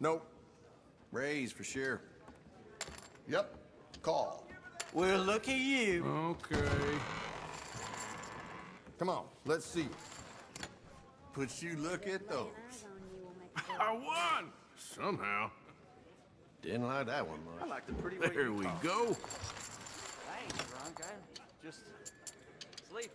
Nope. Raise for sure. Yep. Call. Well, look at you. Okay. Come on, let's see. Put you look at those. I won! Somehow. Didn't like that one I much. like the pretty There we talk. go. I ain't drunk. I just sleep.